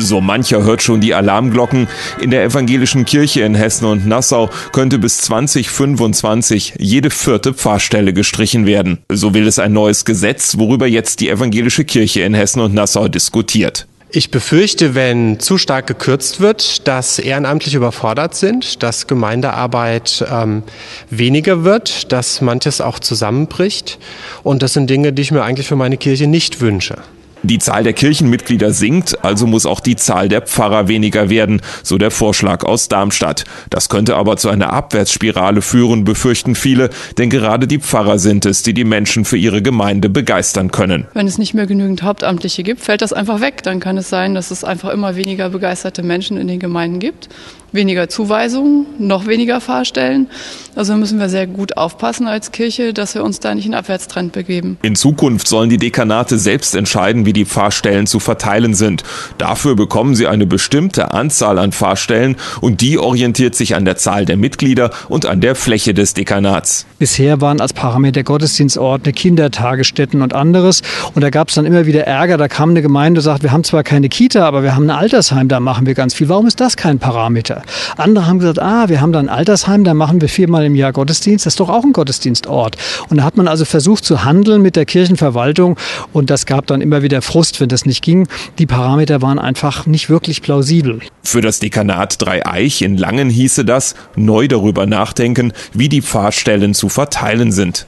So mancher hört schon die Alarmglocken. In der evangelischen Kirche in Hessen und Nassau könnte bis 2025 jede vierte Pfarrstelle gestrichen werden. So will es ein neues Gesetz, worüber jetzt die evangelische Kirche in Hessen und Nassau diskutiert. Ich befürchte, wenn zu stark gekürzt wird, dass Ehrenamtliche überfordert sind, dass Gemeindearbeit ähm, weniger wird, dass manches auch zusammenbricht. Und das sind Dinge, die ich mir eigentlich für meine Kirche nicht wünsche. Die Zahl der Kirchenmitglieder sinkt, also muss auch die Zahl der Pfarrer weniger werden, so der Vorschlag aus Darmstadt. Das könnte aber zu einer Abwärtsspirale führen, befürchten viele, denn gerade die Pfarrer sind es, die die Menschen für ihre Gemeinde begeistern können. Wenn es nicht mehr genügend Hauptamtliche gibt, fällt das einfach weg. Dann kann es sein, dass es einfach immer weniger begeisterte Menschen in den Gemeinden gibt weniger Zuweisungen, noch weniger Fahrstellen. Also müssen wir sehr gut aufpassen als Kirche, dass wir uns da nicht in Abwärtstrend begeben. In Zukunft sollen die Dekanate selbst entscheiden, wie die Fahrstellen zu verteilen sind. Dafür bekommen sie eine bestimmte Anzahl an Fahrstellen und die orientiert sich an der Zahl der Mitglieder und an der Fläche des Dekanats. Bisher waren als Parameter Gottesdienstorte, Kindertagesstätten und anderes. Und da gab es dann immer wieder Ärger. Da kam eine Gemeinde und sagt, wir haben zwar keine Kita, aber wir haben ein Altersheim, da machen wir ganz viel. Warum ist das kein Parameter? Andere haben gesagt, ah, wir haben da ein Altersheim, da machen wir viermal im Jahr Gottesdienst. Das ist doch auch ein Gottesdienstort. Und da hat man also versucht zu handeln mit der Kirchenverwaltung und das gab dann immer wieder Frust, wenn das nicht ging. Die Parameter waren einfach nicht wirklich plausibel. Für das Dekanat Dreieich in Langen hieße das, neu darüber nachdenken, wie die Fahrstellen zu verteilen sind.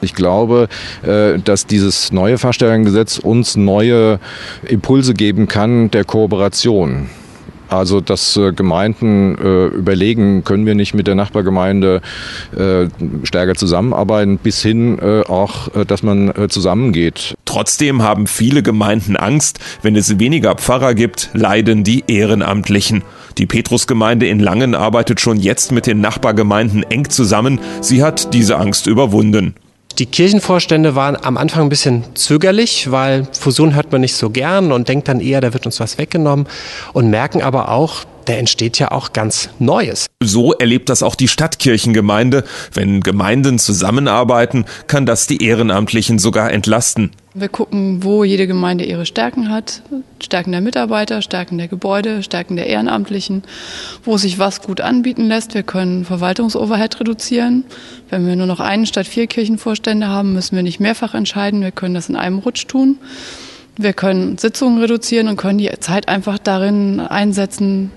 Ich glaube, äh, dass dieses neue Fahrstellengesetz uns neue Impulse geben kann der Kooperation. Also dass äh, Gemeinden äh, überlegen, können wir nicht mit der Nachbargemeinde äh, stärker zusammenarbeiten, bis hin äh, auch, äh, dass man äh, zusammengeht. Trotzdem haben viele Gemeinden Angst, wenn es weniger Pfarrer gibt, leiden die Ehrenamtlichen. Die Petrusgemeinde in Langen arbeitet schon jetzt mit den Nachbargemeinden eng zusammen. Sie hat diese Angst überwunden. Die Kirchenvorstände waren am Anfang ein bisschen zögerlich, weil Fusion hört man nicht so gern und denkt dann eher, da wird uns was weggenommen und merken aber auch, da entsteht ja auch ganz Neues. So erlebt das auch die Stadtkirchengemeinde. Wenn Gemeinden zusammenarbeiten, kann das die Ehrenamtlichen sogar entlasten. Wir gucken, wo jede Gemeinde ihre Stärken hat. Stärken der Mitarbeiter, Stärken der Gebäude, Stärken der Ehrenamtlichen, wo sich was gut anbieten lässt. Wir können Verwaltungsoverhead reduzieren. Wenn wir nur noch einen statt vier Kirchenvorstände haben, müssen wir nicht mehrfach entscheiden. Wir können das in einem Rutsch tun. Wir können Sitzungen reduzieren und können die Zeit einfach darin einsetzen,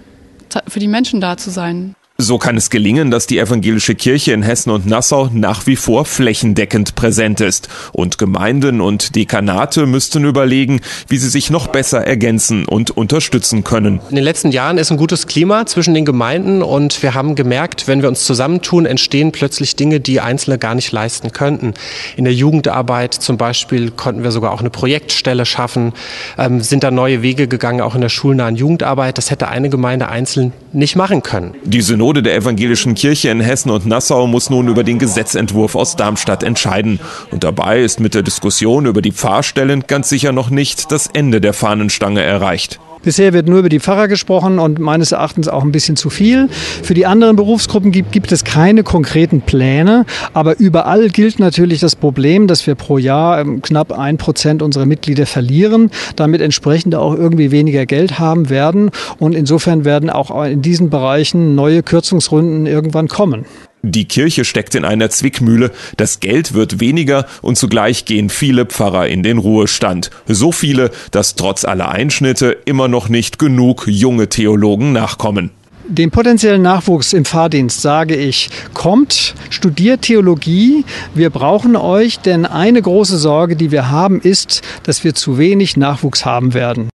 für die Menschen da zu sein. So kann es gelingen, dass die evangelische Kirche in Hessen und Nassau nach wie vor flächendeckend präsent ist. Und Gemeinden und Dekanate müssten überlegen, wie sie sich noch besser ergänzen und unterstützen können. In den letzten Jahren ist ein gutes Klima zwischen den Gemeinden und wir haben gemerkt, wenn wir uns zusammentun, entstehen plötzlich Dinge, die Einzelne gar nicht leisten könnten. In der Jugendarbeit zum Beispiel konnten wir sogar auch eine Projektstelle schaffen, ähm, sind da neue Wege gegangen, auch in der schulnahen Jugendarbeit. Das hätte eine Gemeinde einzeln nicht machen können. Die Synode der Evangelischen Kirche in Hessen und Nassau muss nun über den Gesetzentwurf aus Darmstadt entscheiden. Und dabei ist mit der Diskussion über die Pfarrstellen ganz sicher noch nicht das Ende der Fahnenstange erreicht. Bisher wird nur über die Pfarrer gesprochen und meines Erachtens auch ein bisschen zu viel. Für die anderen Berufsgruppen gibt, gibt es keine konkreten Pläne, aber überall gilt natürlich das Problem, dass wir pro Jahr ähm, knapp ein Prozent unserer Mitglieder verlieren, damit entsprechend auch irgendwie weniger Geld haben werden und insofern werden auch in diesen Bereichen neue Kürzungsrunden irgendwann kommen. Die Kirche steckt in einer Zwickmühle, das Geld wird weniger und zugleich gehen viele Pfarrer in den Ruhestand. So viele, dass trotz aller Einschnitte immer noch nicht genug junge Theologen nachkommen. Dem potenziellen Nachwuchs im Fahrdienst sage ich, kommt, studiert Theologie, wir brauchen euch, denn eine große Sorge, die wir haben, ist, dass wir zu wenig Nachwuchs haben werden.